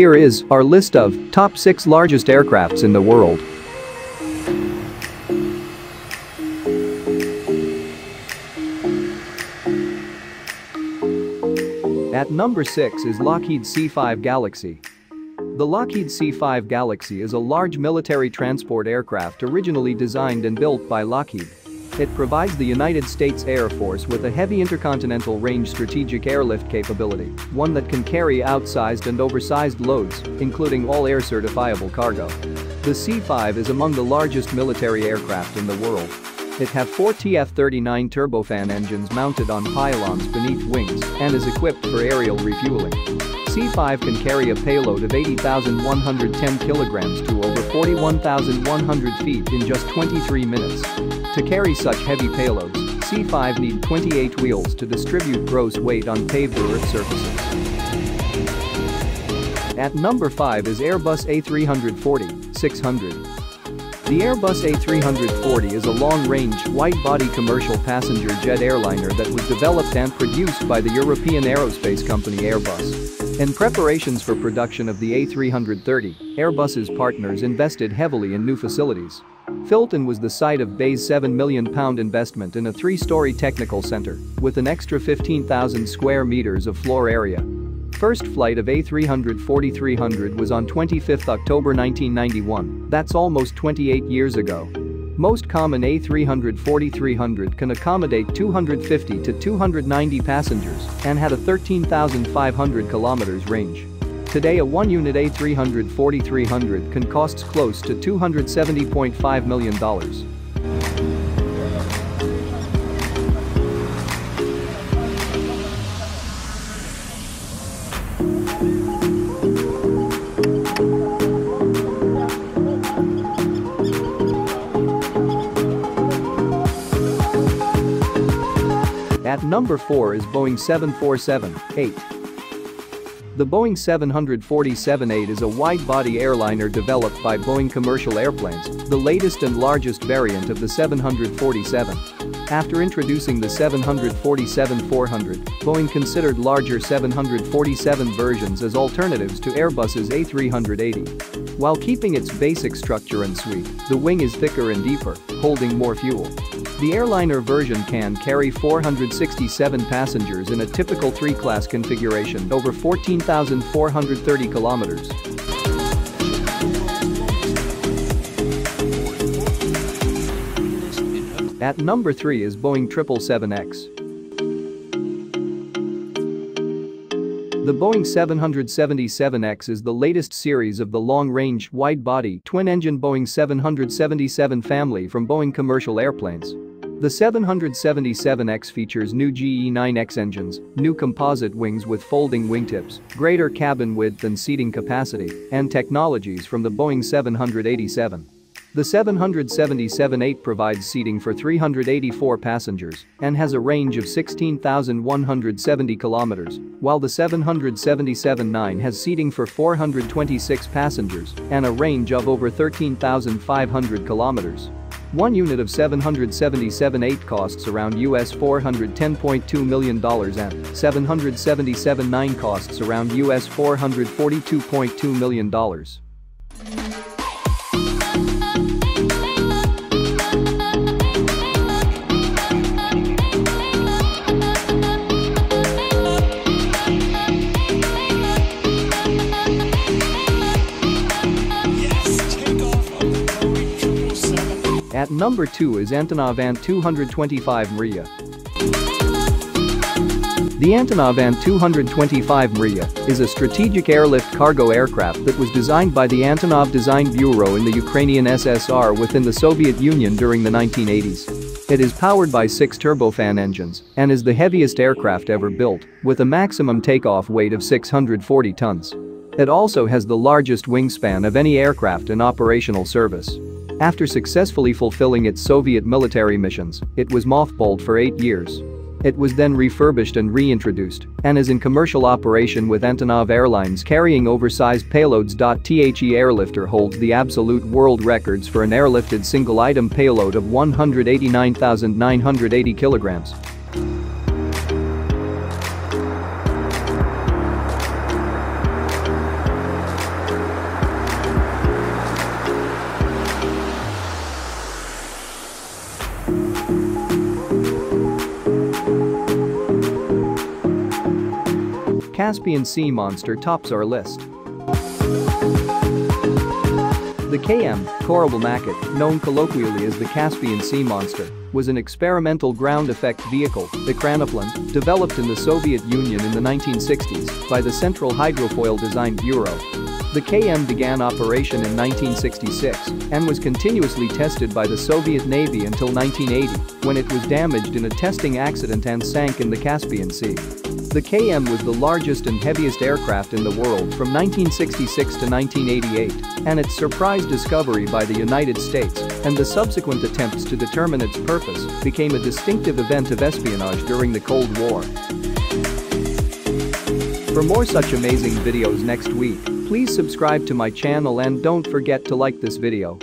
here is our list of top 6 largest aircrafts in the world. At number 6 is Lockheed C-5 Galaxy. The Lockheed C-5 Galaxy is a large military transport aircraft originally designed and built by Lockheed. It provides the United States Air Force with a heavy intercontinental range strategic airlift capability, one that can carry outsized and oversized loads, including all air certifiable cargo. The C-5 is among the largest military aircraft in the world. It have four TF-39 turbofan engines mounted on pylons beneath wings and is equipped for aerial refueling. C-5 can carry a payload of 80,110 kilograms to over 41,100 feet in just 23 minutes. To carry such heavy payloads, C-5 need 28 wheels to distribute gross weight on paved earth surfaces. At number 5 is Airbus A340-600. The Airbus A340 is a long-range, wide-body commercial passenger jet airliner that was developed and produced by the European aerospace company Airbus. In preparations for production of the A330, Airbus's partners invested heavily in new facilities. Filton was the site of BAE's £7 million investment in a three-story technical center, with an extra 15,000 square meters of floor area First flight of A340-300 was on 25 October 1991, that's almost 28 years ago. Most common A340-300 can accommodate 250 to 290 passengers and had a 13,500 kilometers range. Today a one-unit A340-300 can cost close to $270.5 million. At number 4 is Boeing 747-8. The Boeing 747-8 is a wide-body airliner developed by Boeing Commercial Airplanes, the latest and largest variant of the 747. After introducing the 747-400, Boeing considered larger 747 versions as alternatives to Airbus's A380. While keeping its basic structure and suite, the wing is thicker and deeper, holding more fuel. The airliner version can carry 467 passengers in a typical 3-class configuration over 14,430 kilometers. At number 3 is Boeing 777X. The Boeing 777X is the latest series of the long-range, wide-body, twin-engine Boeing 777 family from Boeing Commercial Airplanes. The 777X features new GE9X engines, new composite wings with folding wingtips, greater cabin width and seating capacity, and technologies from the Boeing 787. The 777-8 provides seating for 384 passengers and has a range of 16,170 kilometers, while the 777-9 has seating for 426 passengers and a range of over 13,500 kilometers. One unit of 777-8 costs around US $410.2 million and 777-9 costs around US $442.2 million. At number 2 is Antonov An-225 Mriya. The Antonov An-225 Mriya is a strategic airlift cargo aircraft that was designed by the Antonov Design Bureau in the Ukrainian SSR within the Soviet Union during the 1980s. It is powered by six turbofan engines and is the heaviest aircraft ever built, with a maximum takeoff weight of 640 tons. It also has the largest wingspan of any aircraft in operational service. After successfully fulfilling its Soviet military missions, it was mothballed for eight years. It was then refurbished and reintroduced and is in commercial operation with Antonov Airlines carrying oversized payloads. The airlifter holds the absolute world records for an airlifted single-item payload of 189,980 kilograms. Caspian Sea monster tops our list. The KM, Korabl Maket, known colloquially as the Caspian Sea Monster, was an experimental ground effect vehicle, Ekranoplan, developed in the Soviet Union in the 1960s by the Central Hydrofoil Design Bureau. The KM began operation in 1966 and was continuously tested by the Soviet Navy until 1980, when it was damaged in a testing accident and sank in the Caspian Sea. The KM was the largest and heaviest aircraft in the world from 1966 to 1988, and its surprise discovery by the United States and the subsequent attempts to determine its purpose became a distinctive event of espionage during the Cold War. For more such amazing videos next week, please subscribe to my channel and don't forget to like this video.